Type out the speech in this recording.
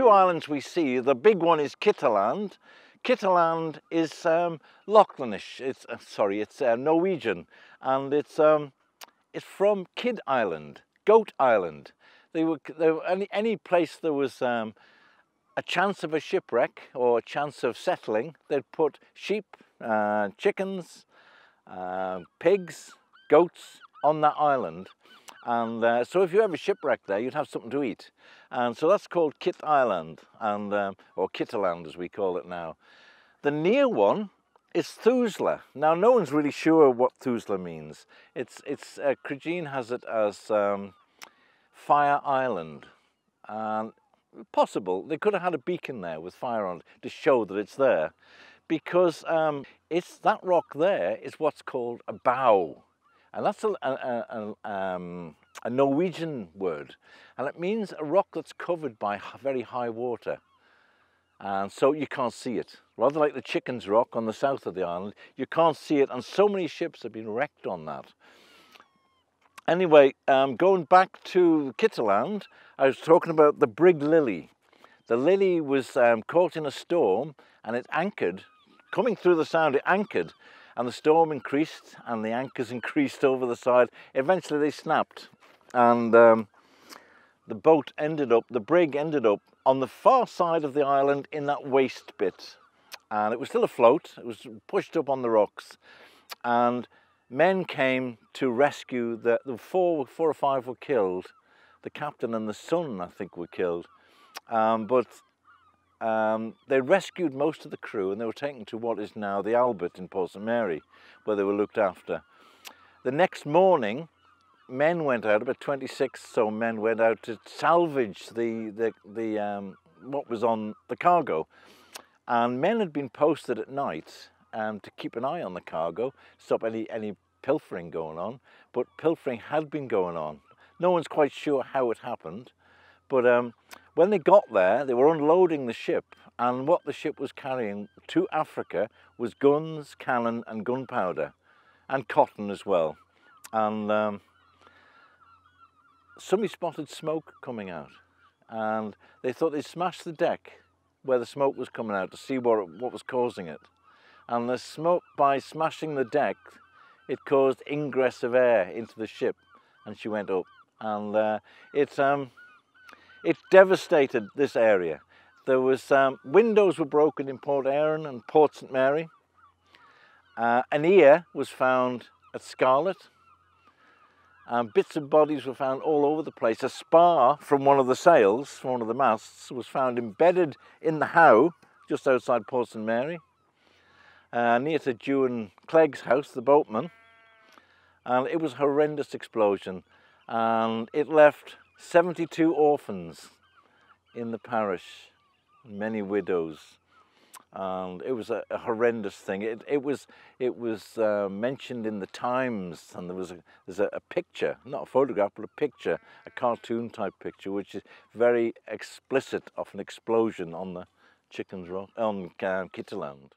two islands we see, the big one is Kitterland. Kitterland is um, Lochlanish, it's, uh, sorry, it's uh, Norwegian, and it's, um, it's from Kid Island, Goat Island. They were, they were any, any place there was um, a chance of a shipwreck or a chance of settling, they'd put sheep, uh, chickens, uh, pigs, goats on that island. And uh, so if you have a shipwreck there, you'd have something to eat. And so that's called Kit Island, and, um, or Kitterland as we call it now. The near one is Thousla. Now, no one's really sure what Thousla means. It's, it's, uh, has it as um, Fire Island. And possible, they could have had a beacon there with fire on it to show that it's there. Because um, it's that rock there is what's called a bow. And that's a, a, a, um, a Norwegian word. And it means a rock that's covered by very high water. And so you can't see it. Rather like the Chicken's Rock on the south of the island, you can't see it. And so many ships have been wrecked on that. Anyway, um, going back to Kitterland, I was talking about the brig lily. The lily was um, caught in a storm and it anchored, coming through the sound, it anchored and the storm increased and the anchors increased over the side. Eventually they snapped and um, the boat ended up, the brig ended up on the far side of the island in that waste bit. And it was still afloat, it was pushed up on the rocks and men came to rescue the, the four, four or five were killed. The captain and the son, I think, were killed. Um, but um, they rescued most of the crew and they were taken to what is now the Albert in Port St Mary, where they were looked after. The next morning, men went out, about 26 so men went out to salvage the, the, the um, what was on the cargo. And men had been posted at night um, to keep an eye on the cargo, stop any, any pilfering going on, but pilfering had been going on. No one's quite sure how it happened, but um, when they got there, they were unloading the ship, and what the ship was carrying to Africa was guns, cannon, and gunpowder, and cotton as well. And um, somebody spotted smoke coming out, and they thought they'd smash the deck where the smoke was coming out to see what, what was causing it. And the smoke, by smashing the deck, it caused ingress of air into the ship, and she went up. And uh, it's um, it devastated this area. There was um, windows were broken in Port Erin and Port St Mary. Uh, an ear was found at Scarlett. Um, bits of bodies were found all over the place. A spar from one of the sails, from one of the masts, was found embedded in the howe just outside Port St Mary, uh, near to Dewan Clegg's house, the boatman. And it was a horrendous explosion. And it left 72 orphans in the parish, many widows. And it was a, a horrendous thing. It, it was, it was uh, mentioned in the Times and there was a, there's a, a picture, not a photograph, but a picture, a cartoon type picture, which is very explicit of an explosion on the Chicken's Rock, on uh, Kitterland.